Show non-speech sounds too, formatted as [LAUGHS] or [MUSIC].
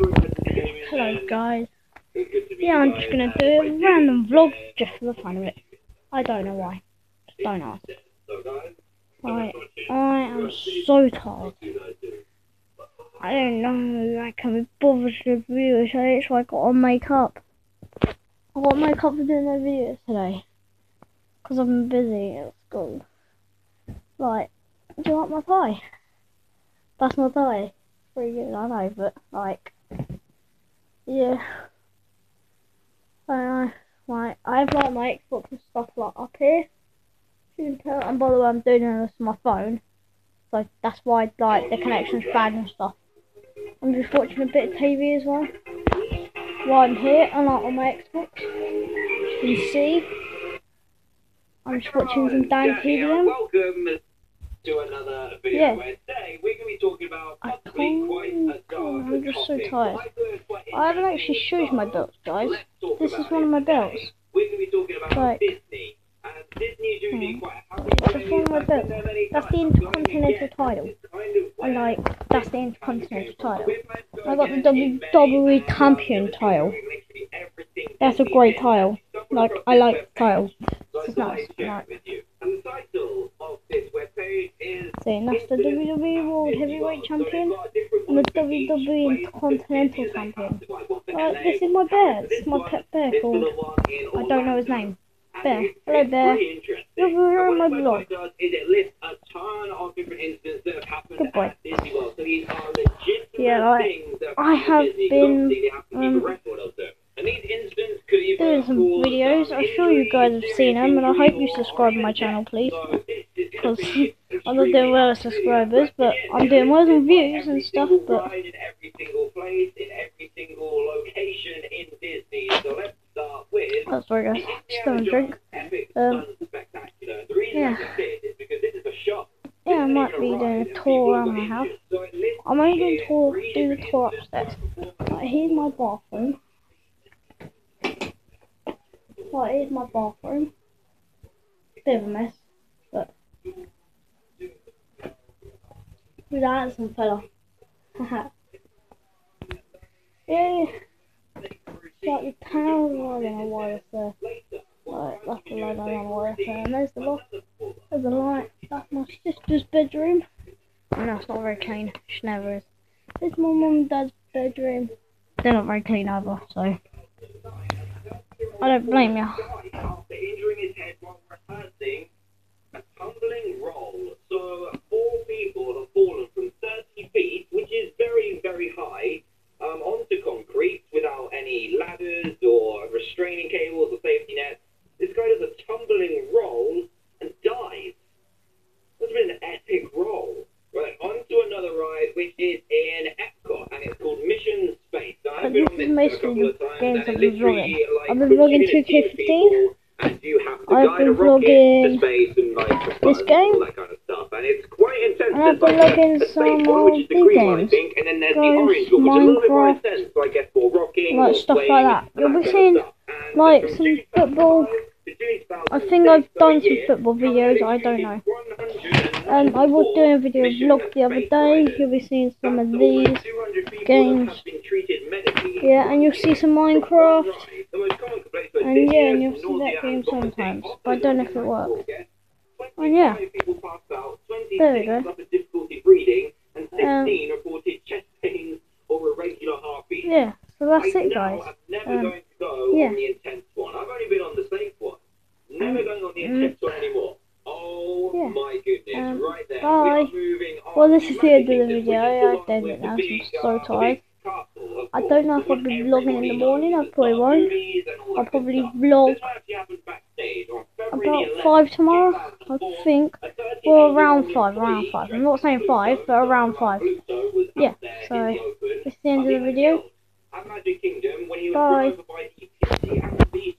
Hello guys. Yeah, I'm just gonna do a random vlog just for the fun of it. I don't know why. Just don't ask. Right, I am so tired. I don't know, I can't be bothered to do this, so I got on make up. I got to make for doing no videos today. Because been busy at school. Right, do you want my pie? That's my pie. Pretty good, I know, but like, yeah. I know. Right, I have like my Xbox and stuff like up here. You can tell, and by the way, I'm doing this on my phone, so that's why like the connection's bad and stuff. I'm just watching a bit of TV as well. While I'm here, and like on my Xbox, you can see, I'm just watching some Dan TDM. Welcome to another video Yeah. where today we're going to be talking about I possibly quite a dark I'm just so tired. I haven't actually showed you my belts, guys. This is one of my belts. Like- Hmm. That's one of my belts. That's the Intercontinental title. And like, that's the Intercontinental title. I got the WWE Champion title. That's a great title. Like, I like titles. It's nice. Like. Title See, and that's the WWE World Heavyweight Champion and the WWE Intercontinental Champion. Like, this is my bear. This is my pet bear called. I don't know his name. Bear. Hello, Bear. You're on my blog. Goodbye. Yeah, like, I have been, um, doing some videos. I'm sure you guys have seen them, and I hope you subscribe to my channel, please. Because [LAUGHS] I'm not doing well with subscribers, but I'm doing well with views and stuff, but that's very good. Just have a drink. Um, yeah. I. Yeah, I might be doing a tour around my house. I'm only going to tour, do the tour upstairs. Right, here's my bathroom. Right, here's my bathroom. Bit of a mess, but who's that handsome fella? [LAUGHS] yeah, like the don't know why it's there. Right, that's the light. Know why it's there. And there's the loft. There's the light. That's my sister's bedroom. And that's not very clean. She never is. This is my mum and dad's bedroom. They're not very clean either, so I don't blame you. after injuring his head while rehearsing a tumbling roll. So four people have fallen from 30 feet, which is very, very high, onto concrete without any ladders or restraining cables or safety nets. This guy does a tumbling roll and dies. That's been an epic roll. Right, onto another ride, which is in Epcot, and it's called Mission Space. I've been on is this a couple of times, games I've been vlogging. I've been vlogging you in a team of 2K15. people, And you have to I've been vlogging to space and like this game. and that kind of stuff. And it's quite intense. And I've been vlogging some old green games. think, and then there's the Ghost, orange one, which is a little bit more Minecraft, intense. So I guess for rocking, like stuff like that. You'll be seeing, like, some football- I think I've done some football videos. I don't know. Um, I was doing a video vlog the other day. You'll be seeing some of these. games. that have been treated medically Yeah, and you'll see some Minecraft. The most common complaints were And yeah, and you'll see that game sometimes, but I don't know if it works. walk, Oh, yeah. 25 people passed out, 26 There we go. suffered difficulty breathing, and 16 Um, reported chest pains or irregular heartbeat. Yeah, so that's it, guys. Um, going to go yeah. on the intense one. I've only been on the safe one. Never Um, going on the mm. intense one anymore. Oh Yeah. My goodness, Um, right there. bye. We are moving on Well, this is the end of the video. I the have to end it now, I'm so tired. I don't know if I'll be vlogging in the morning. I probably won't. movies and all that I'll probably vlog This actually happened backstage on February about 5 tomorrow, I think. A 38 Well, around 5, around 5. I'm not saying 5, but around 5. Yeah, so in the This is the end of the video. killed at Magic Kingdom when he was Bye.